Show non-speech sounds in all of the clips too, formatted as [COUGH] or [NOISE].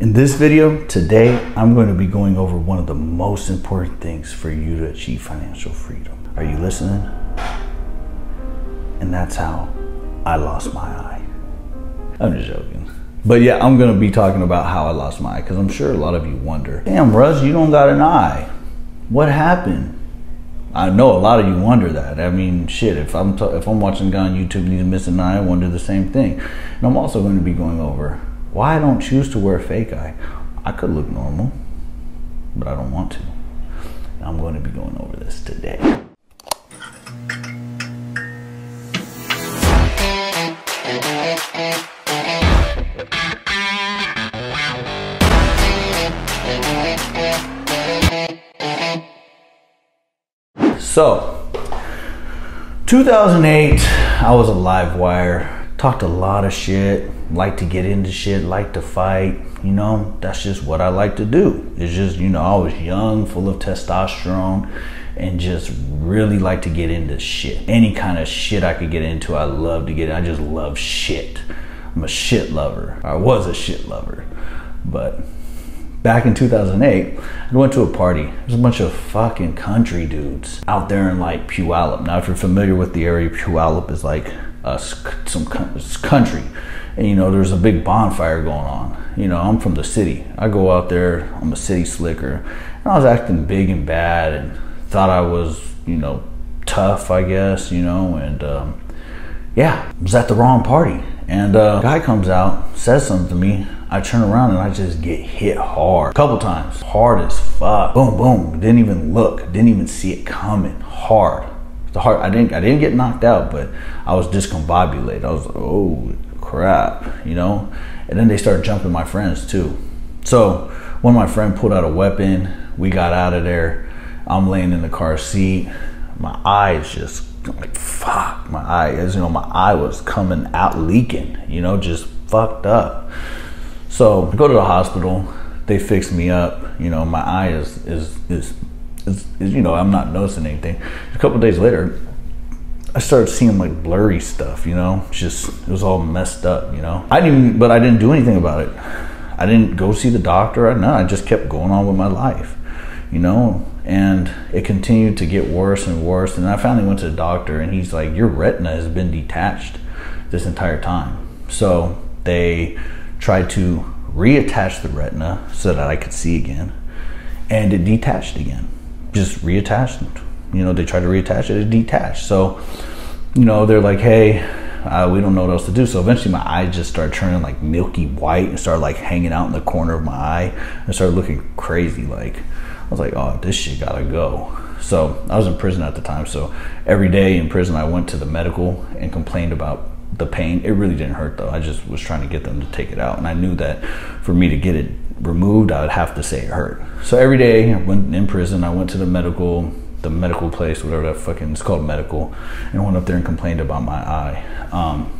In this video today, I'm going to be going over one of the most important things for you to achieve financial freedom. Are you listening? And that's how I lost my eye. I'm just joking. But yeah, I'm gonna be talking about how I lost my eye because I'm sure a lot of you wonder, damn, Russ, you don't got an eye. What happened? I know a lot of you wonder that. I mean, shit. If I'm if I'm watching a guy on YouTube and he's missing an eye, I wonder the same thing. And I'm also going to be going over why I don't choose to wear a fake eye. I could look normal, but I don't want to. And I'm going to be going over this today. So, 2008, I was a live wire. Talked a lot of shit. Like to get into shit. Like to fight. You know, that's just what I like to do. It's just, you know, I was young, full of testosterone, and just really like to get into shit. Any kind of shit I could get into, I love to get. I just love shit. I'm a shit lover. I was a shit lover, but back in 2008, I went to a party. There's a bunch of fucking country dudes out there in like Puyallup. Now, if you're familiar with the area, Puyallup is like uh, some country. And you know, there's a big bonfire going on. You know, I'm from the city. I go out there, I'm a city slicker. And I was acting big and bad and thought I was, you know, tough, I guess, you know, and um, yeah, I was at the wrong party. And uh, guy comes out, says something to me. I turn around and I just get hit hard. A couple times. Hard as fuck. Boom, boom. Didn't even look. Didn't even see it coming. Hard. The heart I didn't I didn't get knocked out, but I was discombobulated. I was like, oh crap, you know? And then they started jumping my friends too. So when my friend pulled out a weapon. We got out of there. I'm laying in the car seat. My eyes just like fuck my eye as you know my eye was coming out leaking you know just fucked up so I go to the hospital they fix me up you know my eye is is is, is you know i'm not noticing anything a couple days later I started seeing like blurry stuff, you know, just it was all messed up, you know. I didn't, but I didn't do anything about it. I didn't go see the doctor. I no, I just kept going on with my life, you know and it continued to get worse and worse. And I finally went to the doctor, and he's like, "Your retina has been detached this entire time." So they tried to reattach the retina so that I could see again, and it detached again. Just reattached. You know, they tried to reattach it, it detached. So, you know, they're like, "Hey." Uh, we don't know what else to do. So eventually, my eye just started turning like milky white and started like hanging out in the corner of my eye and started looking crazy. Like I was like, oh, this shit gotta go. So I was in prison at the time. So every day in prison, I went to the medical and complained about the pain. It really didn't hurt though. I just was trying to get them to take it out. And I knew that for me to get it removed, I would have to say it hurt. So every day I went in prison, I went to the medical, the medical place, whatever that fucking, it's called medical, and went up there and complained about my eye. Um,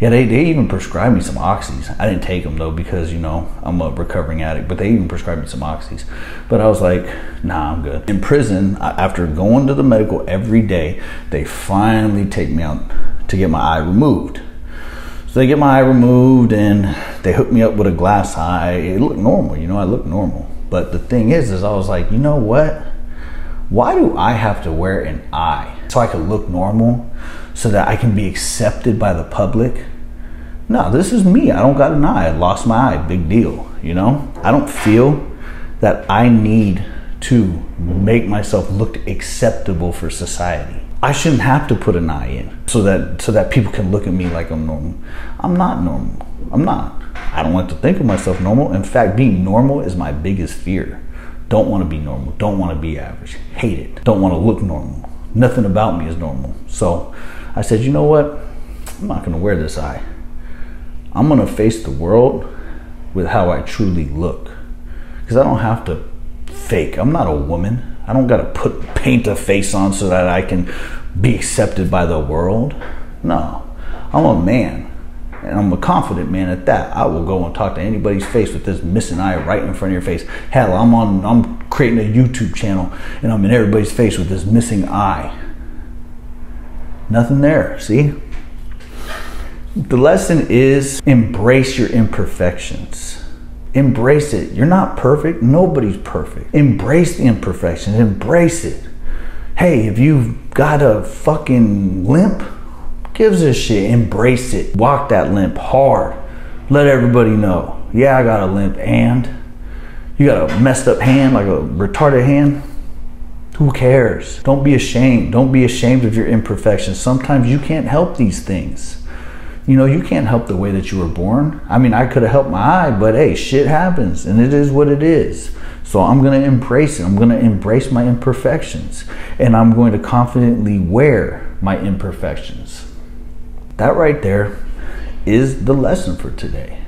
yeah, they, they even prescribed me some oxys. I didn't take them though because you know I'm a recovering addict. But they even prescribed me some oxys. But I was like, nah, I'm good. In prison, after going to the medical every day, they finally take me out to get my eye removed. So they get my eye removed and they hook me up with a glass eye. It looked normal, you know, I looked normal. But the thing is, is I was like, you know what? Why do I have to wear an eye so I can look normal? so that I can be accepted by the public. No, this is me. I don't got an eye. I lost my eye. Big deal. You know, I don't feel that I need to make myself look acceptable for society. I shouldn't have to put an eye in so that so that people can look at me like I'm normal. I'm not normal. I'm not. I don't like to think of myself normal. In fact, being normal is my biggest fear. Don't want to be normal. Don't want to be average. Hate it. Don't want to look normal. Nothing about me is normal. So I said, you know what? I'm not going to wear this eye. I'm going to face the world with how I truly look. Because I don't have to fake. I'm not a woman. I don't got to put paint a face on so that I can be accepted by the world. No. I'm a man. And I'm a confident man at that. I will go and talk to anybody's face with this missing eye right in front of your face. Hell, I'm on I'm creating a YouTube channel and I'm in everybody's face with this missing eye. Nothing there, see? The lesson is embrace your imperfections. Embrace it. You're not perfect. Nobody's perfect. Embrace the imperfections. Embrace it. Hey, if you've got a fucking limp, gives a shit. Embrace it. Walk that limp hard. Let everybody know. Yeah, I got a limp and you got a messed up hand, like a retarded hand. Who cares? Don't be ashamed. Don't be ashamed of your imperfections. Sometimes you can't help these things. You know, you can't help the way that you were born. I mean, I could have helped my eye, but hey, shit happens and it is what it is. So I'm going to embrace it. I'm going to embrace my imperfections and I'm going to confidently wear my imperfections. That right there is the lesson for today.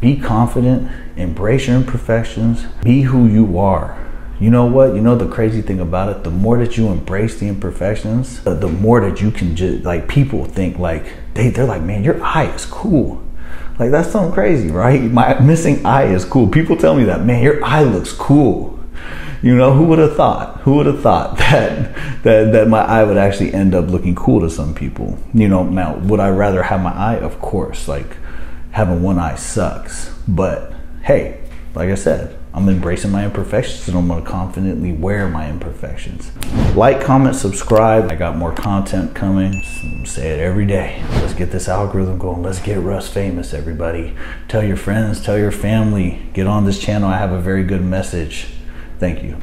Be confident, embrace your imperfections, be who you are. You know what? You know the crazy thing about it? The more that you embrace the imperfections, the more that you can just like people think like they they're like, man, your eye is cool. Like that's something crazy, right? My missing eye is cool. People tell me that, man, your eye looks cool. You know, who would have thought? Who would have thought [LAUGHS] that that that my eye would actually end up looking cool to some people? You know, now would I rather have my eye? Of course, like having one eye sucks. But hey, like I said, I'm embracing my imperfections and I'm gonna confidently wear my imperfections. Like, comment, subscribe. I got more content coming. Say it every day. Let's get this algorithm going. Let's get Russ famous, everybody. Tell your friends, tell your family, get on this channel. I have a very good message. Thank you.